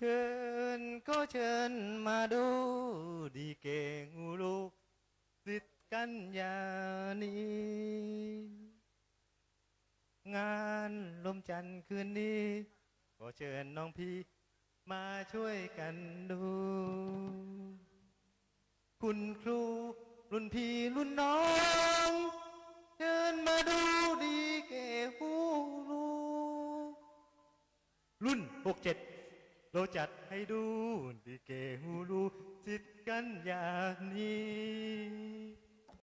เชิญก็เชิญมาดู ดีเก่งหูลูกสิทธิ์กันยานีงานลมจันทร์คืนนี้ขอเชิญน้องพี่มาช่วยกันดู คุณครูรุ่นพี่รุ่นน้องเชิญมาดูดีเก่หูลูกรุ่นหกเจ็ด เราจัดให้ดูดีเกฮูรูจิตกันอย่างนี้